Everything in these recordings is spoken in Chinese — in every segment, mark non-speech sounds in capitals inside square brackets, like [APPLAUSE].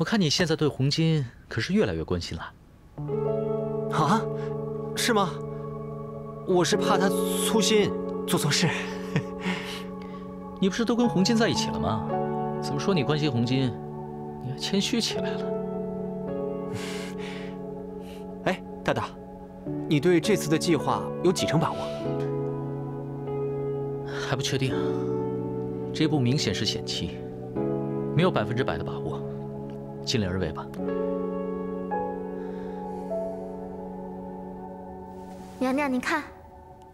我看你现在对红金可是越来越关心了。啊？是吗？我是怕他粗心，做错事。[LAUGHS] 你不是都跟红金在一起了吗？怎么说你关心红金，你还谦虚起来了？[LAUGHS] 哎，大大，你对这次的计划有几成把握？还不确定。这步明显是险棋，没有百分之百的把握，尽力而为吧。娘娘，您看，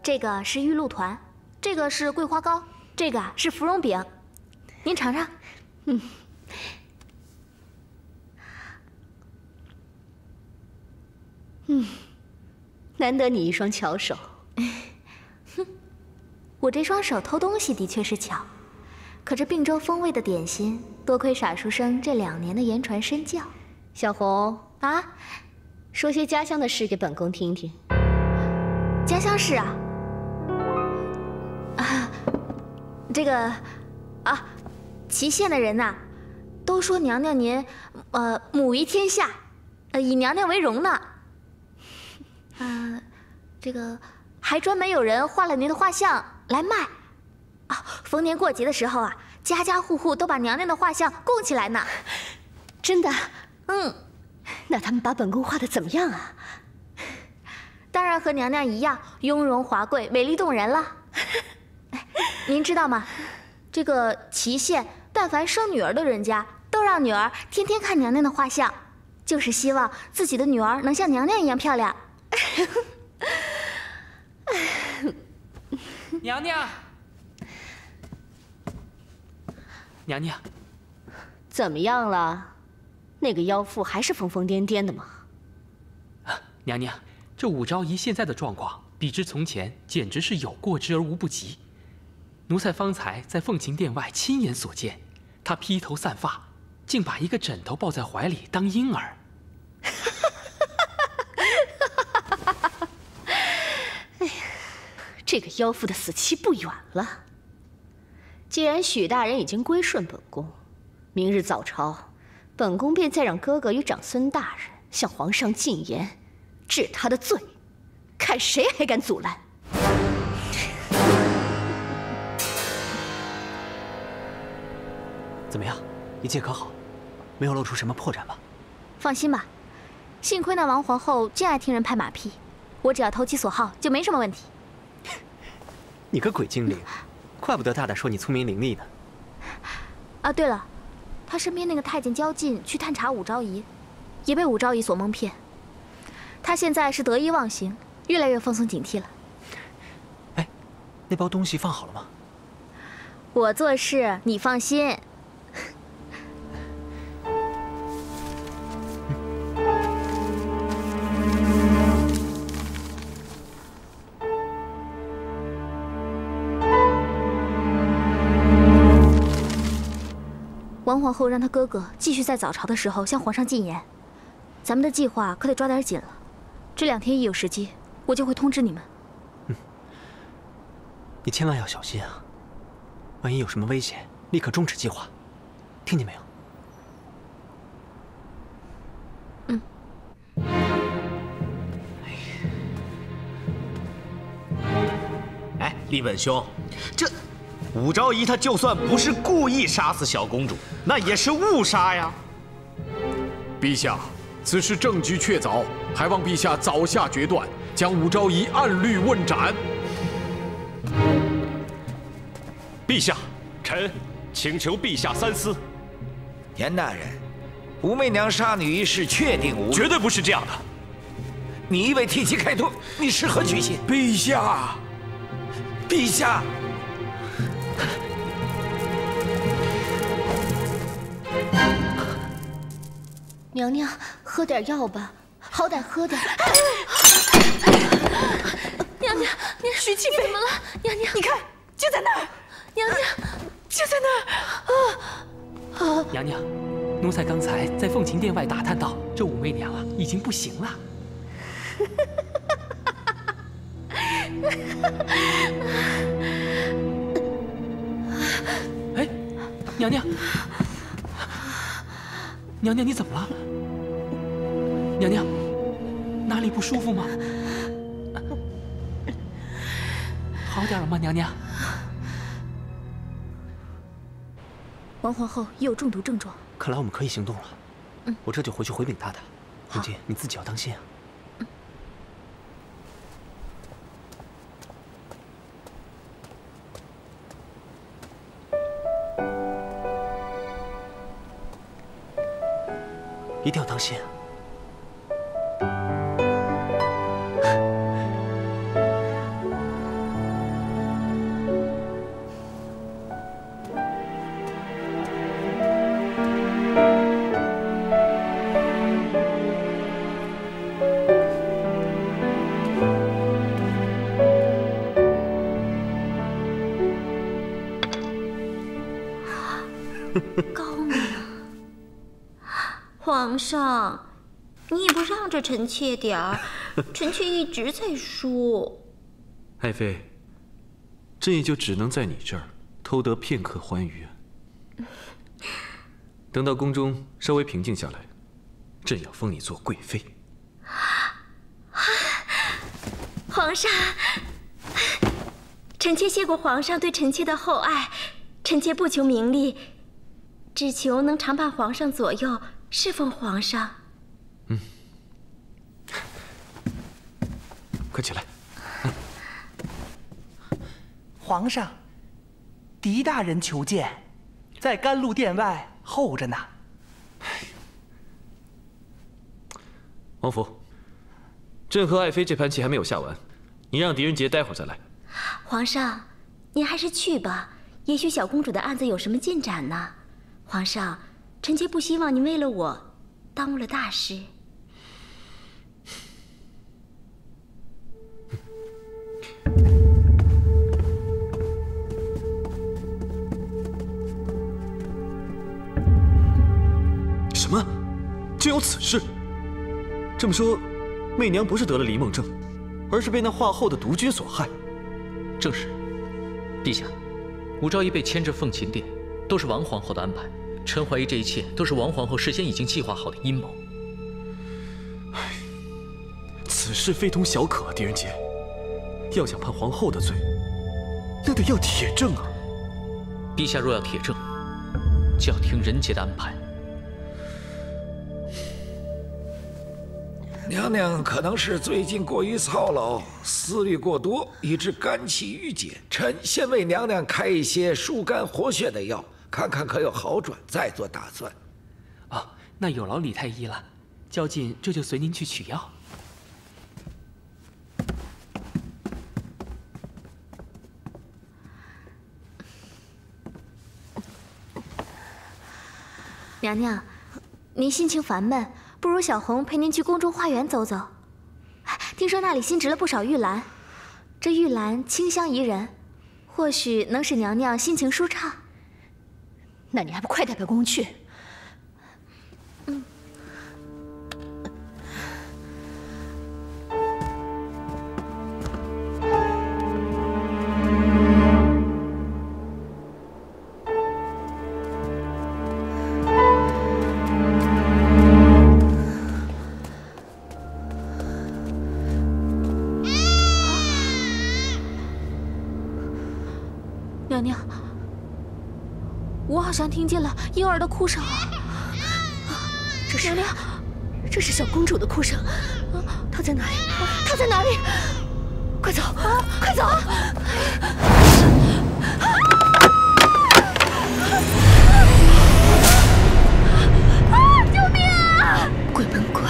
这个是玉露团，这个是桂花糕，这个是芙蓉饼，您尝尝。嗯，嗯，难得你一双巧手。哼，我这双手偷东西的确是巧，可这并州风味的点心，多亏傻书生这两年的言传身教。小红啊，说些家乡的事给本宫听听。家乡事啊，啊，这个啊，祁县的人呐，都说娘娘您，呃，母仪天下，呃，以娘娘为荣呢。[LAUGHS] 啊，这个还专门有人画了您的画像来卖，啊，逢年过节的时候啊，家家户户都把娘娘的画像供起来呢。真的？嗯，那他们把本宫画的怎么样啊？当然和娘娘一样，雍容华贵、美丽动人了。[LAUGHS] 您知道吗？这个祁县，但凡生女儿的人家，都让女儿天天看娘娘的画像，就是希望自己的女儿能像娘娘一样漂亮。[LAUGHS] [LAUGHS] 娘娘，娘娘，怎么样了？那个妖妇还是疯疯癫癫的吗？娘娘。这武昭仪现在的状况，比之从前简直是有过之而无不及。奴才方才在凤琴殿外亲眼所见，她披头散发，竟把一个枕头抱在怀里当婴儿。[LAUGHS] 哎呀，这个妖妇的死期不远了。既然许大人已经归顺本宫，明日早朝，本宫便再让哥哥与长孙大人向皇上进言。治他的罪，看谁还敢阻拦！怎么样，一切可好？没有露出什么破绽吧？放心吧，幸亏那王皇后尽爱听人拍马屁，我只要投其所好，就没什么问题。[LAUGHS] 你个鬼精灵，怪不得大大说你聪明伶俐呢。啊，对了，他身边那个太监焦进去探查武昭仪，也被武昭仪所蒙骗。他现在是得意忘形，越来越放松警惕了。哎，那包东西放好了吗？我做事你放心。王皇后让她哥哥继续在早朝的时候向皇上进言，咱们的计划可得抓点紧了。这两天一有时机，我就会通知你们。嗯，你千万要小心啊！万一有什么危险，立刻终止计划，听见没有？嗯。哎，立本兄，这武昭仪她就算不是故意杀死小公主，那也是误杀呀！陛下。此事证据确凿，还望陛下早下决断，将武昭仪按律问斩。陛下，臣请求陛下三思。严大人，武媚娘杀女一事确定无？绝对不是这样的。你以为替其开脱，你是何居心？陛下，陛下。娘娘，喝点药吧，好歹喝点。娘娘，娘 [LAUGHS] 徐气妃怎么了？娘娘，你看，就在那儿。娘娘，就在那儿。啊！娘娘，奴才刚才在凤琴殿外打探到，这武媚娘啊，已经不行了。[LAUGHS] 哎，娘娘。娘娘，你怎么了？娘娘，哪里不舒服吗？好点了吗，娘娘？王皇后也有中毒症状，看来我们可以行动了。嗯，我这就回去回禀大大。如今，你自己要当心啊。臣妾点儿，[LAUGHS] 臣妾一直在说。爱妃，朕也就只能在你这儿偷得片刻欢愉。[LAUGHS] 等到宫中稍微平静下来，朕要封你做贵妃。皇上，臣妾谢过皇上对臣妾的厚爱，臣妾不求名利。只求能常伴皇上左右，侍奉皇上。嗯，快起来。皇上，狄大人求见，在甘露殿外候着呢。王府，朕和爱妃这盘棋还没有下完，你让狄仁杰待会儿再来。皇上，您还是去吧，也许小公主的案子有什么进展呢。皇上，臣妾不希望您为了我耽误了大事。竟有此事？这么说，媚娘不是得了离梦症，而是被那画后的毒君所害。正是，陛下，武昭仪被牵至凤琴殿。都是王皇后的安排，臣怀疑这一切都是王皇后事先已经计划好的阴谋。唉，此事非同小可，狄仁杰。要想判皇后的罪，那得要铁证啊！陛下若要铁证，就要听仁杰的安排。娘娘可能是最近过于操劳，思虑过多，以致肝气郁结。臣先为娘娘开一些疏肝活血的药。看看可有好转，再做打算。哦，那有劳李太医了。焦进这就随您去取药。娘娘，您心情烦闷，不如小红陪您去宫中花园走走。听说那里新植了不少玉兰，这玉兰清香宜人，或许能使娘娘心情舒畅。那你还不快带本宫去？娘娘。我好像听见了婴儿的哭声啊！这是娘娘，这是小公主的哭声。她在哪里？她在哪里？快走！快走！啊！救命啊！鬼门关！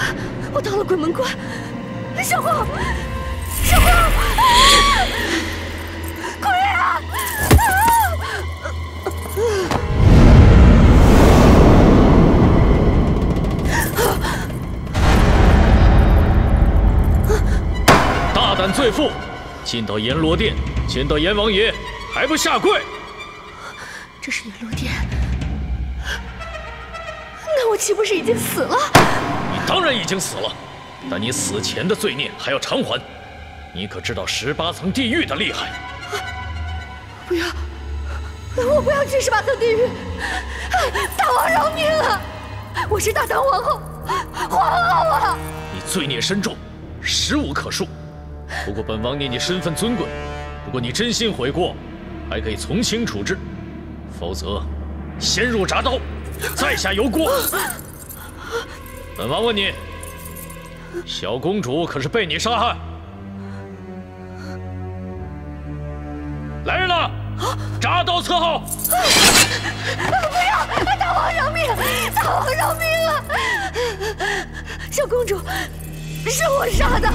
我到了鬼门关！小红，罪妇，进到阎罗殿见到阎王爷，还不下跪？这是阎罗殿，那我岂不是已经死了？你当然已经死了，但你死前的罪孽还要偿还。你可知道十八层地狱的厉害？不要，我不要去十八层地狱！大王饶命啊！我是大唐皇后，皇后啊！你罪孽深重，实无可恕。不过本王念你身份尊贵，如果你真心悔过，还可以从轻处置；否则，先入铡刀，在下有过。本王问你，小公主可是被你杀害？来人呐！铡刀伺候！不要！大王饶命！大王饶命啊！小公主是我杀的。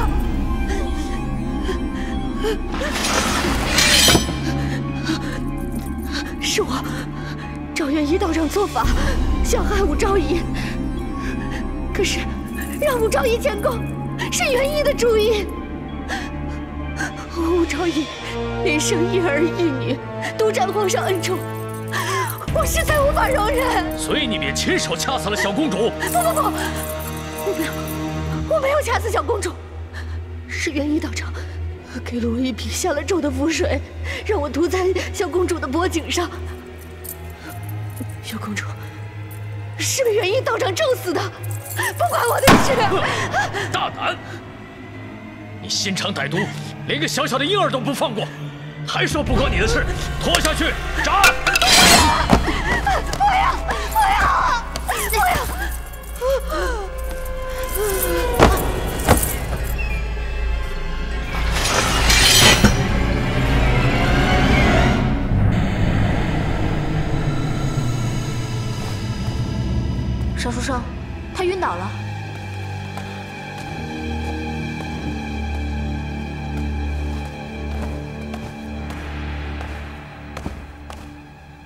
是我，赵元一道长做法，想害武昭仪。可是，让武昭仪建功，是元一的主意。武昭仪连生一儿一女，独占皇上恩宠，我实在无法容忍。所以你便亲手掐死了小公主？不不不，我没有，我没有掐死小公主，是元一道长。给了我一瓶下了咒的符水，让我涂在小公主的脖颈上。小公主是被元婴道长咒死的，不关我的事。大胆！你心肠歹毒，连个小小的婴儿都不放过，还说不关你的事？拖下去斩！不要！不要！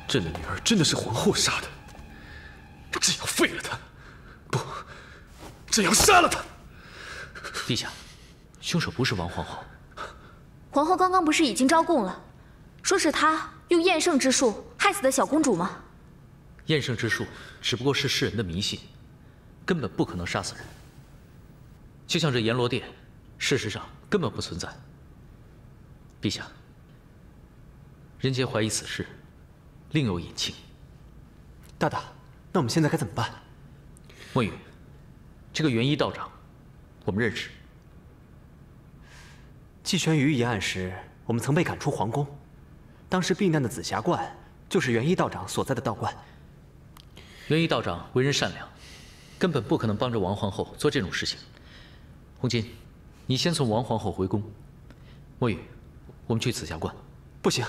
朕的女儿真的是皇后杀的，朕要废了她！不，朕要杀了她！陛下，凶手不是王皇后。皇后刚刚不是已经招供了，说是她用厌胜之术害死的小公主吗？厌胜之术只不过是世人的迷信，根本不可能杀死人。就像这阎罗殿，事实上根本不存在。陛下，人杰怀疑此事，另有隐情。大大，那我们现在该怎么办？墨雨，这个元一道长，我们认识。季玄宇一案时，我们曾被赶出皇宫，当时避难的紫霞观，就是元一道长所在的道观。元一道长为人善良，根本不可能帮着王皇后做这种事情。红巾，你先送王皇后回宫。墨雨，我们去紫霞观。不行，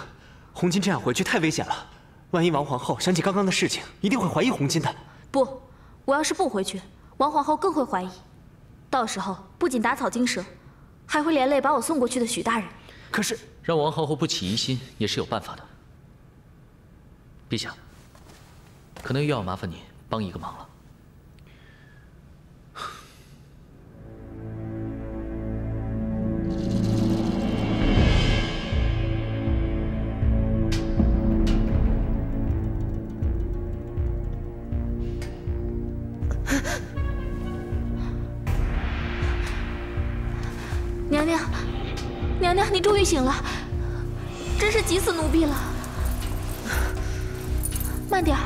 红巾这样回去太危险了。万一王皇后想起刚刚的事情，一定会怀疑红巾的。不，我要是不回去，王皇后更会怀疑。到时候不仅打草惊蛇，还会连累把我送过去的许大人。可是让王皇后不起疑心也是有办法的。陛下。可能又要麻烦您帮一个忙了。醒了，真是急死奴婢了。慢点儿。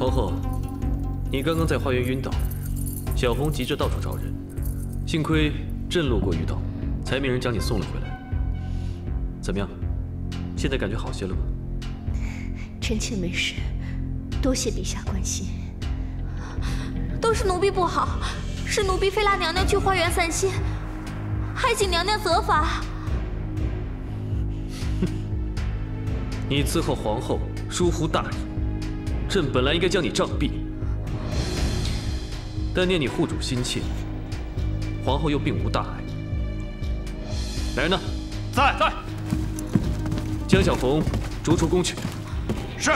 皇后，你刚刚在花园晕倒，小红急着到处找人，幸亏朕路过遇到，才命人将你送了回来。怎么样？现在感觉好些了吗？臣妾没事，多谢陛下关心。都是奴婢不好，是奴婢非拉娘娘去花园散心，还请娘娘责罚。哼，[LAUGHS] 你伺候皇后疏忽大意。朕本来应该将你杖毙，但念你护主心切，皇后又并无大碍。来人呢？在在。将小红逐出宫去。是。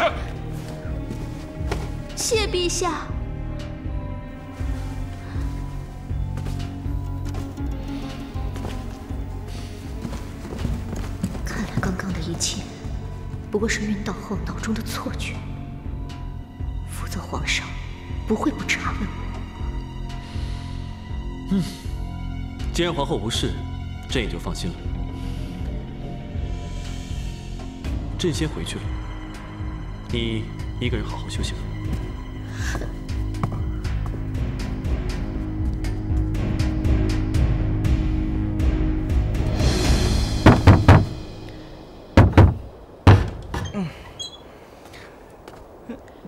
谢陛下。看来刚刚的一切，不过是晕倒后脑中的错觉。否则皇上不会不查问我。嗯，既然皇后无事，朕也就放心了。朕先回去了，你一个人好好休息吧。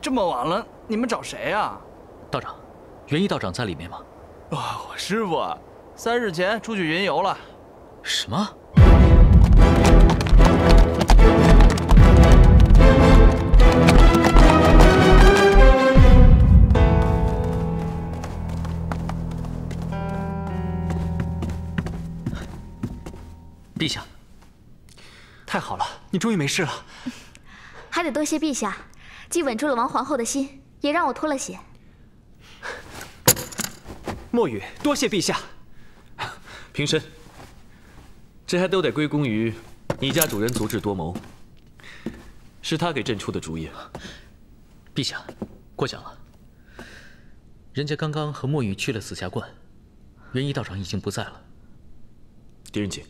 这么晚了，你们找谁啊？道长，元一道长在里面吗？啊，我师傅啊，三日前出去云游了。什么？陛下，太好了，你终于没事了。还得多谢陛下，既稳住了王皇后的心，也让我脱了险。墨雨，多谢陛下。平身。这还都得归功于你家主人足智多谋，是他给朕出的主意。陛下，过奖了。人家刚刚和墨雨去了紫霞观，元一道长已经不在了。狄仁杰，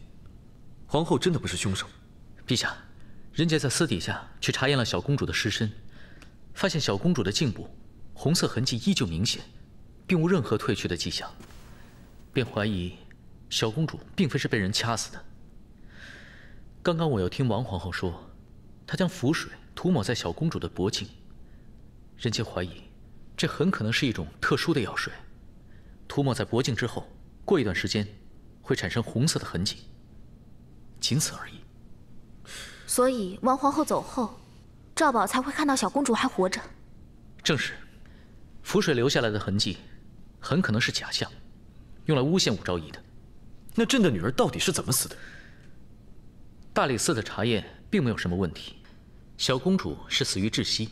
皇后真的不是凶手。陛下，人家在私底下去查验了小公主的尸身，发现小公主的颈部红色痕迹依旧明显，并无任何褪去的迹象，便怀疑。小公主并非是被人掐死的。刚刚我又听王皇后说，她将符水涂抹在小公主的脖颈，人家怀疑，这很可能是一种特殊的药水，涂抹在脖颈之后，过一段时间，会产生红色的痕迹。仅此而已。所以王皇后走后，赵宝才会看到小公主还活着。正是，符水留下来的痕迹，很可能是假象，用来诬陷武昭仪的。那朕的女儿到底是怎么死的？大理寺的查验并没有什么问题，小公主是死于窒息，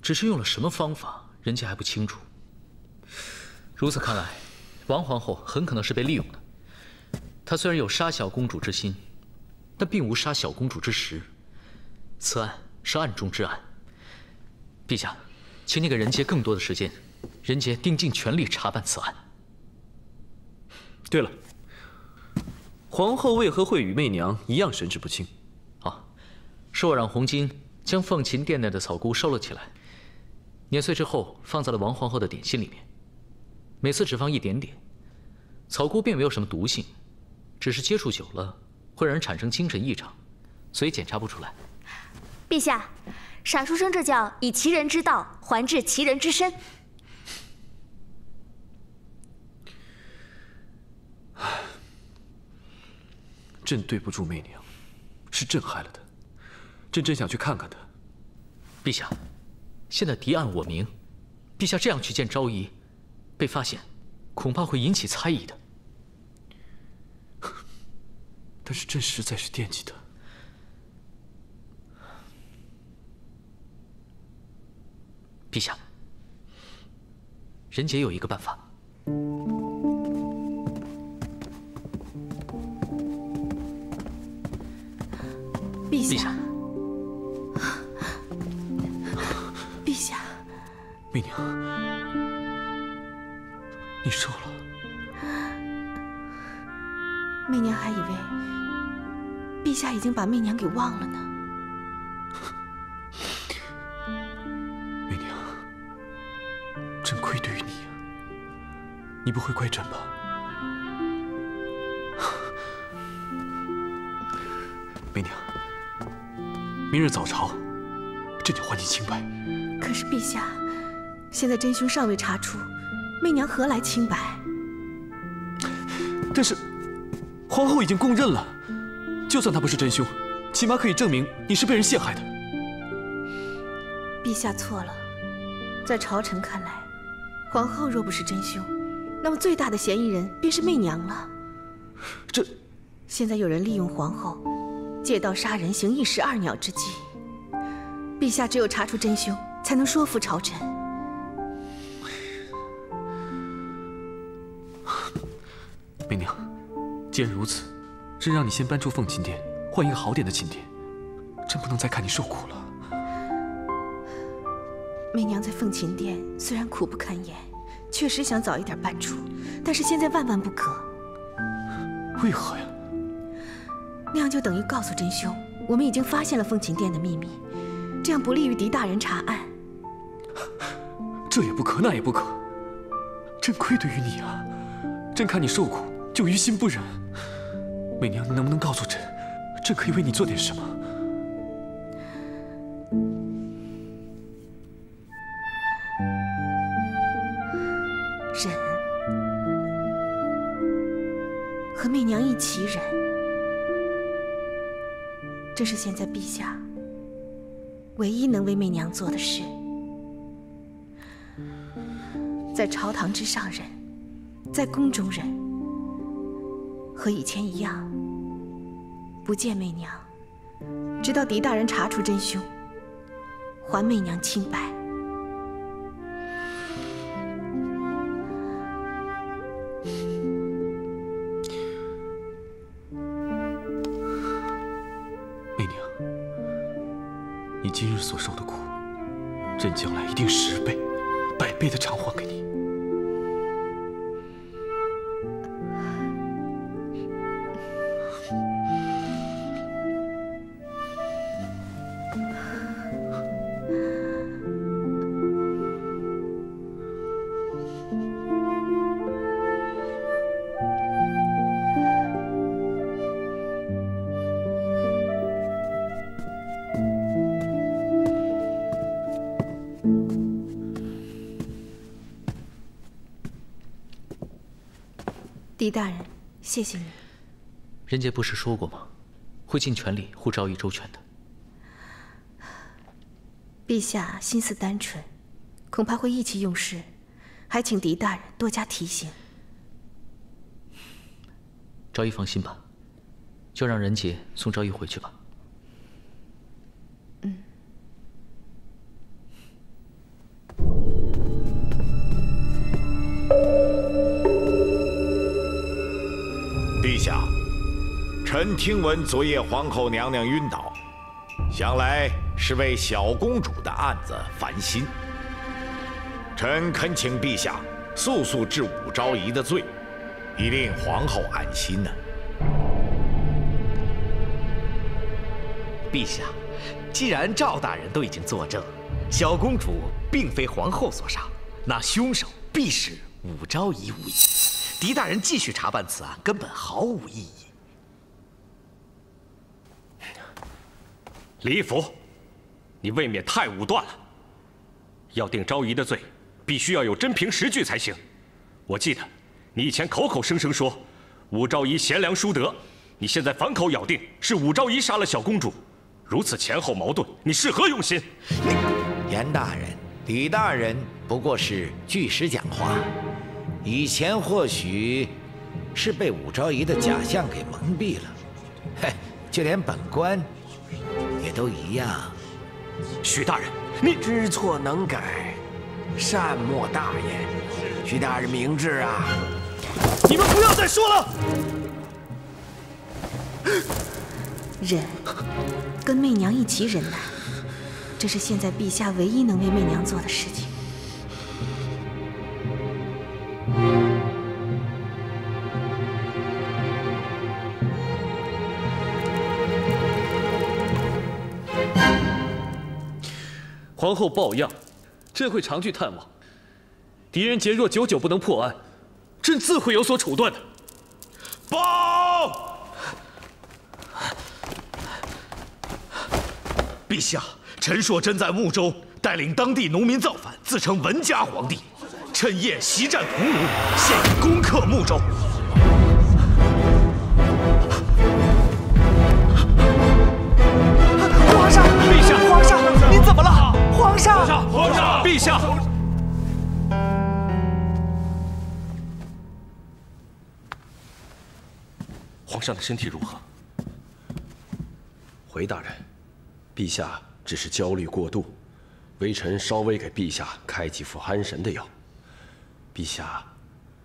只是用了什么方法，人家还不清楚。如此看来，王皇后很可能是被利用的。她虽然有杀小公主之心，但并无杀小公主之实。此案是暗中之案。陛下，请你给人杰更多的时间，人杰定尽全力查办此案。对了。皇后为何会与媚娘一样神志不清？啊，是我让红巾将凤琴殿内的草菇收了起来，碾碎之后放在了王皇后的点心里面。每次只放一点点，草菇并没有什么毒性，只是接触久了会让人产生精神异常，所以检查不出来。陛下，傻书生这叫以其人之道还治其人之身。朕对不住媚娘，是朕害了她。朕真想去看看她。陛下，现在敌暗我明，陛下这样去见昭仪，被发现，恐怕会引起猜疑的。[LAUGHS] 但是朕实在是惦记她。陛下，人杰有一个办法。陛下，陛下，媚娘，你瘦了。媚娘还以为陛下已经把媚娘给忘了呢。媚娘，朕愧对于你，你不会怪朕吧？明日早朝，朕就还你清白。可是陛下，现在真凶尚未查出，媚娘何来清白？但是皇后已经供认了，就算她不是真凶，起码可以证明你是被人陷害的。陛下错了，在朝臣看来，皇后若不是真凶，那么最大的嫌疑人便是媚娘了。这，现在有人利用皇后。借刀杀人，行一石二鸟之计。陛下只有查出真凶，才能说服朝臣。媚娘，既然如此，朕让你先搬出凤琴殿，换一个好点的寝殿。朕不能再看你受苦了。媚娘在凤琴殿虽然苦不堪言，确实想早一点搬出，但是现在万万不可。为何呀？那样就等于告诉真凶，我们已经发现了凤琴殿的秘密，这样不利于狄大人查案。[LAUGHS] 这也不可，那也不可。朕愧对于你啊！朕看你受苦，就于心不忍。媚娘，你能不能告诉朕，朕可以为你做点什么？忍，和媚娘一起忍，这是现在陛下唯一能为媚娘做的事。在朝堂之上忍，在宫中忍，和以前一样，不见媚娘，直到狄大人查出真凶，还媚娘清白。狄大人，谢谢你。人杰不是说过吗？会尽全力护昭仪周全的。陛下心思单纯，恐怕会意气用事，还请狄大人多加提醒。昭仪放心吧，就让人杰送昭仪回去吧。陛臣听闻昨夜皇后娘娘晕倒，想来是为小公主的案子烦心。臣恳请陛下速速治武昭仪的罪，以令皇后安心呢。陛下，既然赵大人都已经作证，小公主并非皇后所杀，那凶手必是武昭仪无疑。狄大人继续查办此案根本毫无意义。李义府，你未免太武断了。要定昭仪的罪，必须要有真凭实据才行。我记得你以前口口声声说武昭仪贤良淑德，你现在反口咬定是武昭仪杀了小公主，如此前后矛盾，你是何用心？严大人，李大人不过是据实讲话。以前或许是被武昭仪的假象给蒙蔽了，[LAUGHS] 嘿，就连本官也都一样。许大人，你知错能改，善莫大焉。许大人明智啊！你们不要再说了。忍，跟媚娘一起忍耐，这是现在陛下唯一能为媚娘做的事情。皇后抱恙，朕会常去探望。狄仁杰若久久不能破案，朕自会有所处断的。报！陛下，陈硕真在睦州带领当地农民造反，自称文家皇帝，趁夜袭占桐庐，现已攻克睦州。皇上，陛下，皇上，您怎么了？皇上，皇上，陛下。皇上的身体如何？回大人，陛下只是焦虑过度，微臣稍微给陛下开几副安神的药。陛下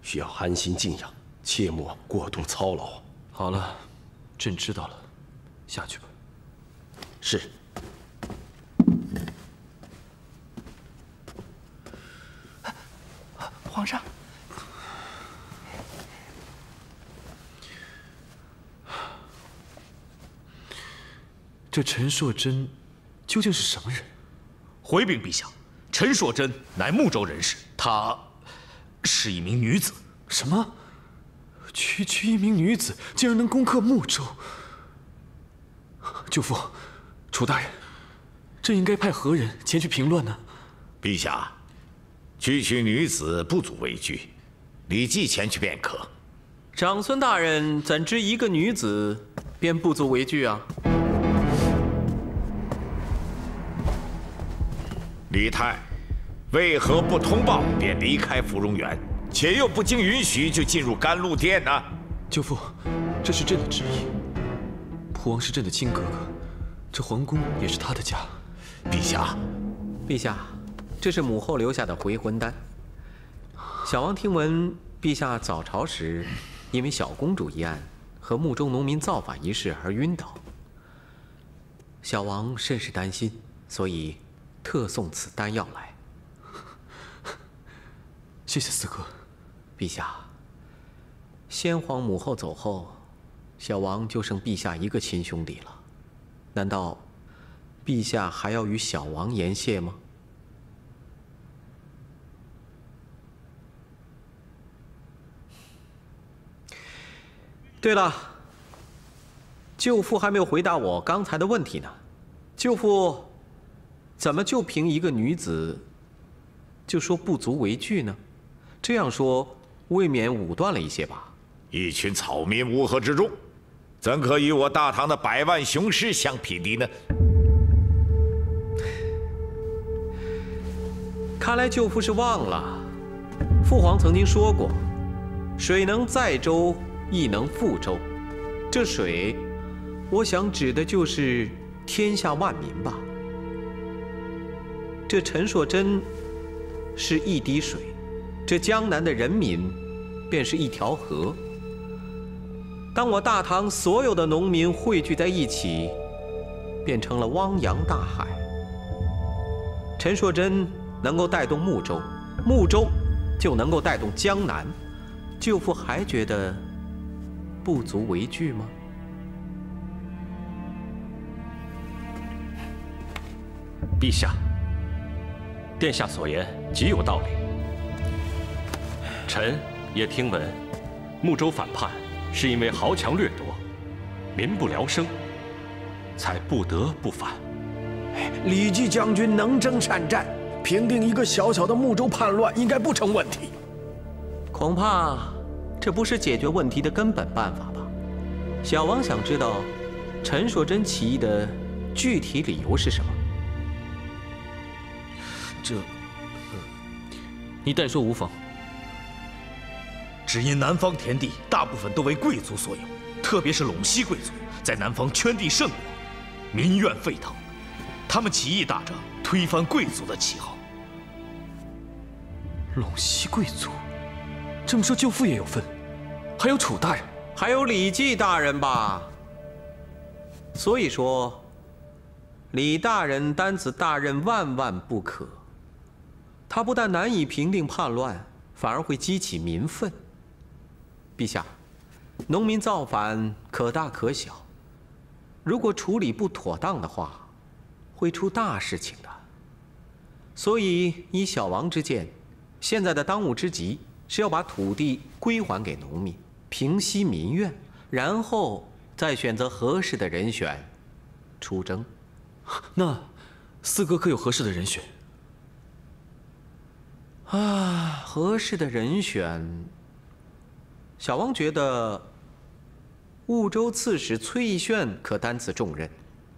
需要安心静养，切莫过度操劳。好了，朕知道了，下去吧。是。皇上。这陈硕贞究竟是什么人？回禀陛下，陈硕贞乃睦州人士，她是一名女子。什么？区区一名女子竟然能攻克睦州？舅父，楚大人，朕应该派何人前去平乱呢？陛下，区区女子不足为惧，李继前去便可。长孙大人怎知一个女子便不足为惧啊？李泰，为何不通报便离开芙蓉园，且又不经允许就进入甘露殿呢？舅父，这是朕的旨意。蒲王是朕的亲哥哥，这皇宫也是他的家。陛下，陛下，这是母后留下的回魂丹。小王听闻陛下早朝时因为小公主一案和墓中农民造反一事而晕倒，小王甚是担心，所以。特送此丹药来，[LAUGHS] 谢谢四哥。陛下，先皇母后走后，小王就剩陛下一个亲兄弟了。难道陛下还要与小王言谢吗？对了，舅父还没有回答我刚才的问题呢，舅父。怎么就凭一个女子，就说不足为惧呢？这样说未免武断了一些吧？一群草民乌合之众，怎可与我大唐的百万雄师相匹敌呢？看来舅父是忘了，父皇曾经说过：“水能载舟，亦能覆舟。”这水，我想指的就是天下万民吧。这陈硕贞是一滴水，这江南的人民便是一条河。当我大唐所有的农民汇聚在一起，变成了汪洋大海。陈硕贞能够带动睦州，睦州就能够带动江南。舅父还觉得不足为惧吗？陛下。殿下所言极有道理。臣也听闻，睦州反叛是因为豪强掠夺，民不聊生，才不得不反。李继将军能征善战，平定一个小小的睦州叛乱应该不成问题。恐怕这不是解决问题的根本办法吧？小王想知道，陈硕贞起义的具体理由是什么？这，你但说无妨。只因南方田地大部分都为贵族所有，特别是陇西贵族在南方圈地甚广，民怨沸腾，他们起义打着推翻贵族的旗号。陇西贵族，这么说舅父也有份，还有楚大人，还有李继大人吧？所以说，李大人担此大任万万不可。他不但难以平定叛乱，反而会激起民愤。陛下，农民造反可大可小，如果处理不妥当的话，会出大事情的。所以，以小王之见，现在的当务之急是要把土地归还给农民，平息民怨，然后再选择合适的人选出征。那四哥可有合适的人选？啊，合适的人选。小王觉得，婺州刺史崔义炫可担此重任。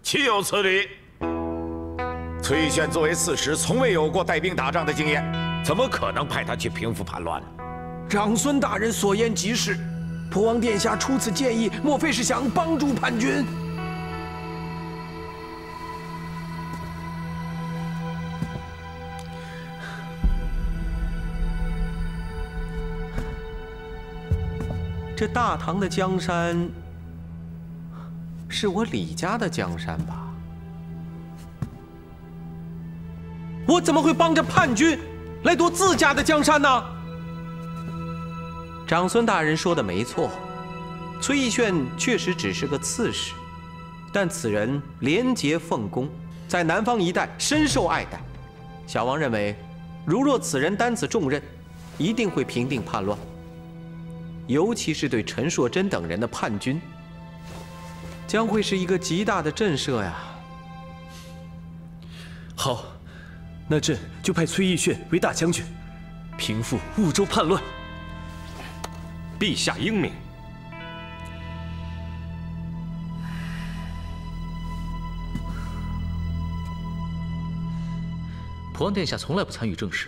岂有此理！崔义炫作为刺史，从未有过带兵打仗的经验，怎么可能派他去平复叛乱？长孙大人所言极是，普王殿下出此建议，莫非是想帮助叛军？这大唐的江山，是我李家的江山吧？我怎么会帮着叛军来夺自家的江山呢？长孙大人说的没错，崔义炫确实只是个刺史，但此人廉洁奉公，在南方一带深受爱戴。小王认为，如若此人担此重任，一定会平定叛乱，尤其是对陈硕真等人的叛军，将会是一个极大的震慑呀。好，那朕就派崔义炫为大将军，平复婺州叛乱。陛下英明。普王殿下从来不参与政事，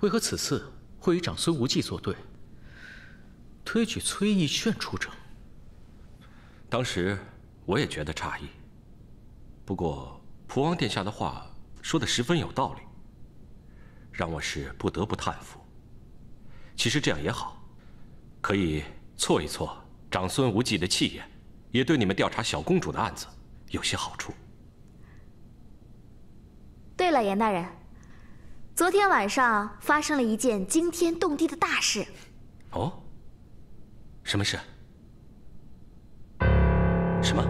为何此次会与长孙无忌作对，推举崔义炫出征？当时我也觉得诧异。不过普王殿下的话说的十分有道理，让我是不得不叹服。其实这样也好，可以挫一挫长孙无忌的气焰，也对你们调查小公主的案子有些好处。对了，严大人。昨天晚上发生了一件惊天动地的大事。哦，什么事？什么？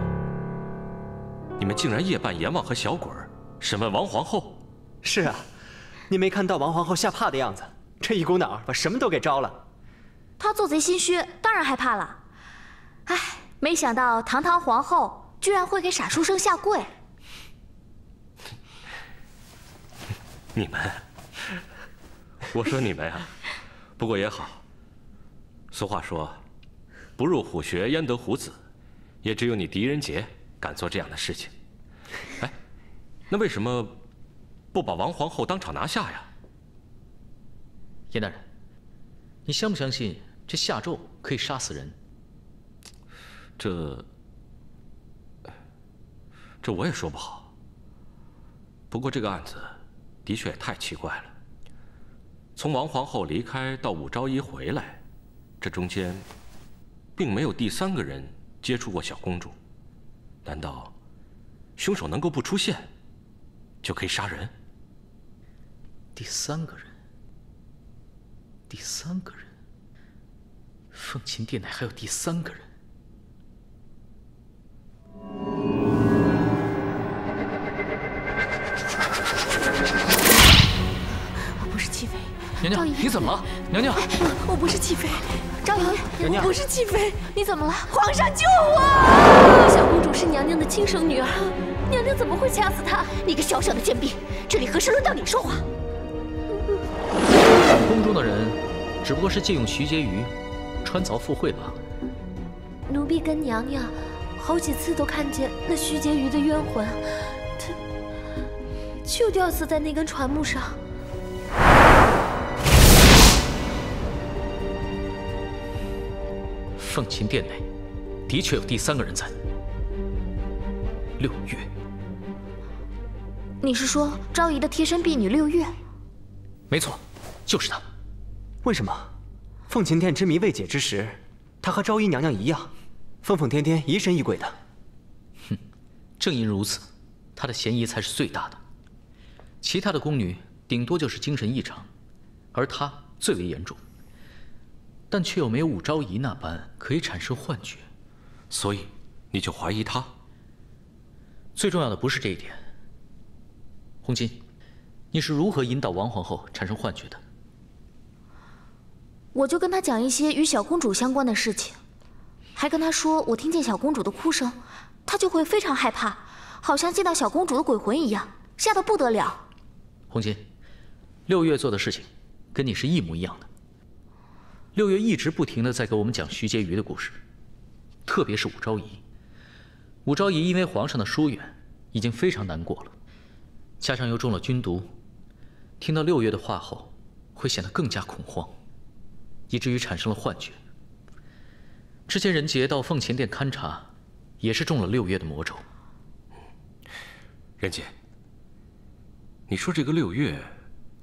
你们竟然夜半阎王和小鬼儿审问王皇后？是啊，你没看到王皇后吓怕的样子，这一股脑把什么都给招了。她做贼心虚，当然害怕了。唉，没想到堂堂皇后居然会给傻书生下跪。[LAUGHS] 你们。我说你们呀，不过也好。俗话说，不入虎穴焉得虎子，也只有你狄仁杰敢做这样的事情。哎，那为什么不把王皇后当场拿下呀？严大人，你相不相信这下咒可以杀死人？这，这我也说不好。不过这个案子的确也太奇怪了。从王皇后离开到武昭仪回来，这中间并没有第三个人接触过小公主。难道凶手能够不出现就可以杀人？第三个人，第三个人，凤琴殿内还有第三个人。我不是齐妃娘娘，你怎么了？娘娘，我不是弃妃，张仪，娘娘，我不是弃妃，你怎么了？皇上救我！小公主是娘娘的亲生女儿，娘娘怎么会掐死她？你个小小的贱婢，这里何时轮到你说话？宫中的人只不过是借用徐婕妤穿凿附会罢了。奴婢跟娘娘好几次都看见那徐婕妤的冤魂，她就吊死在那根船木上。凤琴殿内的确有第三个人在，六月。你是说昭仪的贴身婢女六月？没错，就是她。为什么？凤琴殿之谜未解之时，她和昭仪娘娘一样，疯疯癫癫、疑神疑鬼的。哼，正因如此，她的嫌疑才是最大的。其他的宫女顶多就是精神异常，而她最为严重。但却又没有武昭仪那般可以产生幻觉，所以你就怀疑她。最重要的不是这一点。红巾，你是如何引导王皇后产生幻觉的？我就跟她讲一些与小公主相关的事情，还跟她说我听见小公主的哭声，她就会非常害怕，好像见到小公主的鬼魂一样，吓得不得了。红巾，六月做的事情，跟你是一模一样的。六月一直不停的在给我们讲徐婕妤的故事，特别是武昭仪。武昭仪因为皇上的疏远，已经非常难过了，加上又中了军毒，听到六月的话后，会显得更加恐慌，以至于产生了幻觉。之前任杰到凤琴殿勘察，也是中了六月的魔咒。任杰，你说这个六月，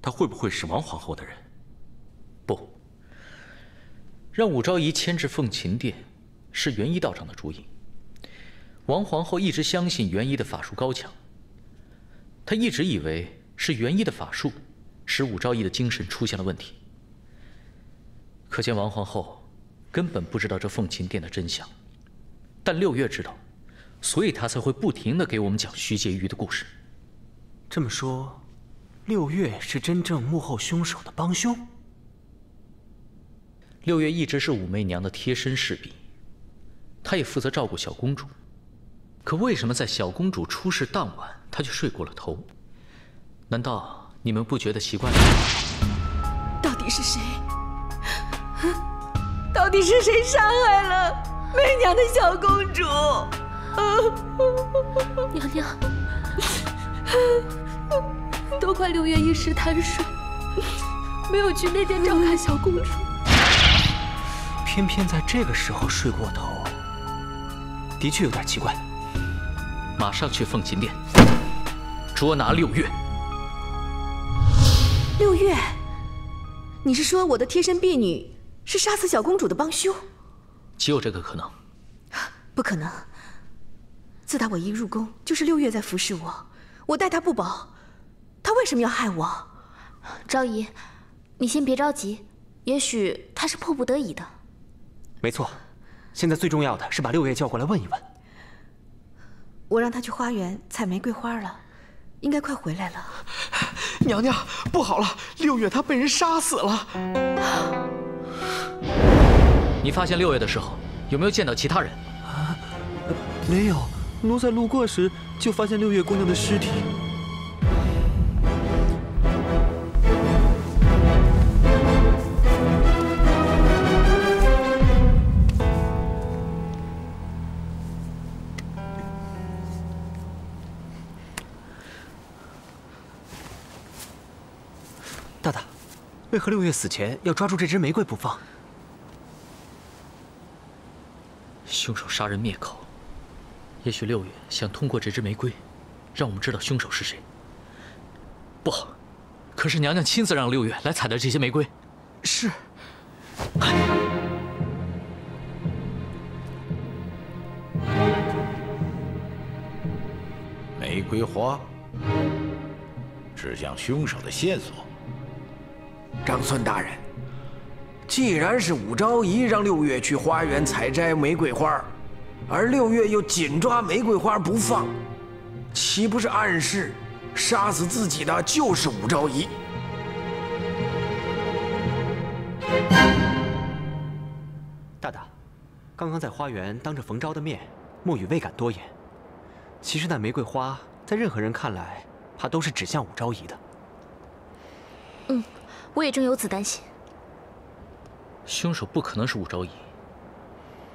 他会不会是王皇后的人？不。让武昭仪迁至凤琴殿，是元一道长的主意。王皇后一直相信元一的法术高强，她一直以为是元一的法术使武昭仪的精神出现了问题。可见王皇后根本不知道这凤琴殿的真相，但六月知道，所以她才会不停的给我们讲徐婕妤的故事。这么说，六月是真正幕后凶手的帮凶。六月一直是武媚娘的贴身侍婢，她也负责照顾小公主。可为什么在小公主出事当晚，她就睡过了头？难道你们不觉得奇怪吗？到底是谁？到底是谁伤害了媚娘的小公主？娘娘，都怪六月一时贪睡，没有去那殿照看小公主。偏偏在这个时候睡过头，的确有点奇怪。马上去凤琴殿捉拿六月。六月，你是说我的贴身婢女是杀死小公主的帮凶？极有这个可能。不可能。自打我一入宫，就是六月在服侍我，我待她不薄，她为什么要害我？昭仪，你先别着急，也许她是迫不得已的。没错，现在最重要的是把六月叫过来问一问。我让她去花园采玫瑰花了，应该快回来了。[LAUGHS] 娘娘，不好了，六月她被人杀死了。[LAUGHS] 你发现六月的时候，有没有见到其他人？啊，没有。奴才路过时就发现六月姑娘的尸体。大大，为何六月死前要抓住这只玫瑰不放？凶手杀人灭口，也许六月想通过这支玫瑰，让我们知道凶手是谁。不好，可是娘娘亲自让六月来采的这些玫瑰。是。玫瑰花，指向凶手的线索。长孙大人，既然是武昭仪让六月去花园采摘玫瑰花，而六月又紧抓玫瑰花不放，岂不是暗示杀死自己的就是武昭仪？大大，刚刚在花园当着冯昭的面，莫雨未敢多言。其实那玫瑰花，在任何人看来，怕都是指向武昭仪的。嗯。我也正有此担心。凶手不可能是武昭仪。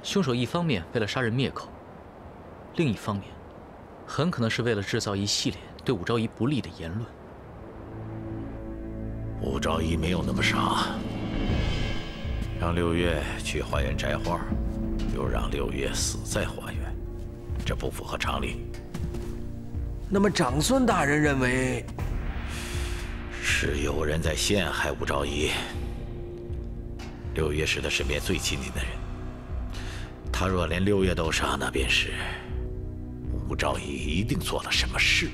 凶手一方面为了杀人灭口，另一方面，很可能是为了制造一系列对武昭仪不利的言论。武昭仪没有那么傻，让六月去花园摘花，又让六月死在花园，这不符合常理。那么长孙大人认为？是有人在陷害武昭仪。六月是他身边最亲近的人，他若连六月都杀，那便是武昭仪一定做了什么事，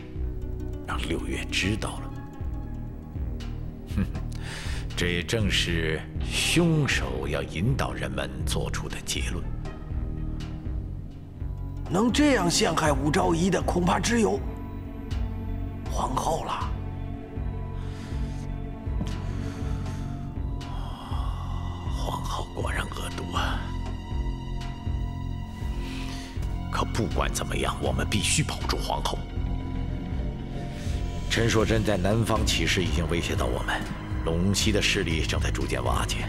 让六月知道了。哼，这也正是凶手要引导人们做出的结论。能这样陷害武昭仪的，恐怕只有皇后了。不管怎么样，我们必须保住皇后。陈硕真在南方起事已经威胁到我们，陇西的势力正在逐渐瓦解。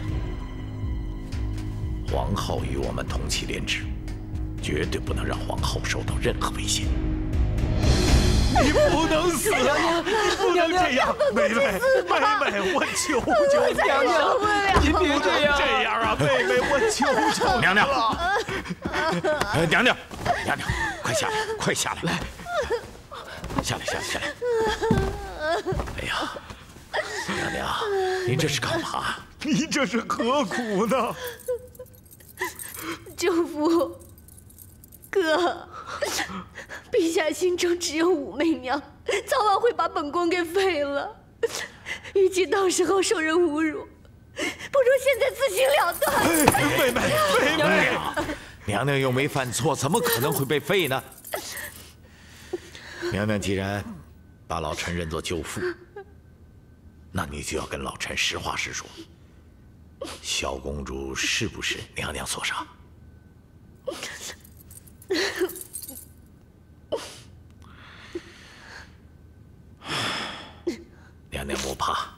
皇后与我们同气连枝，绝对不能让皇后受到任何威胁。你不能死啊！你不能这样，妹妹，妹妹，我求求你娘娘，你别这样，这样啊，妹妹，我求求娘娘，[LAUGHS] 娘娘，娘娘，快下来，快下来，来，下来，下来，下来。哎呀，娘娘，您这是干嘛？您这是何苦呢？[LAUGHS] 舅父，哥。陛下心中只有武媚娘，早晚会把本宫给废了。与其到时候受人侮辱，不如现在自行了断。妹妹，妹妹，娘娘又没犯错，怎么可能会被废呢？[LAUGHS] 娘娘既然把老臣认作舅父，那你就要跟老臣实话实说，小公主是不是娘娘所杀？[SIGHS] 娘娘莫怕，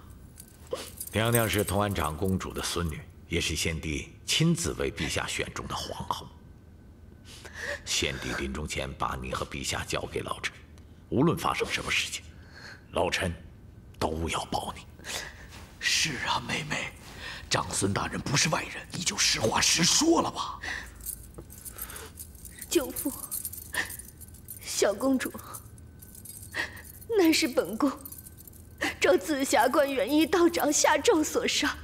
娘娘是同安长公主的孙女，也是先帝亲自为陛下选中的皇后。先帝临终前把你和陛下交给老臣，无论发生什么事情，老臣都要保你。是啊，妹妹，长孙大人不是外人，你就实话实说了吧。舅父，小公主，乃是本宫召紫霞观元一道长下诏所杀。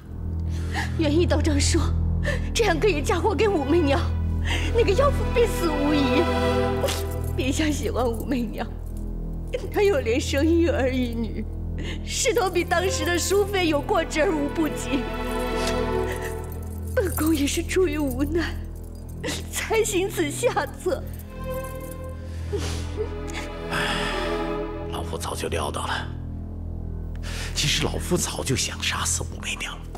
元一道长说，这样可以嫁祸给武媚娘，那个妖妇必死无疑。陛下喜欢武媚娘，她又连生一儿一女，势头比当时的淑妃有过之而无不及。本宫也是出于无奈。才行此下策。老夫早就料到了。其实老夫早就想杀死武媚娘了。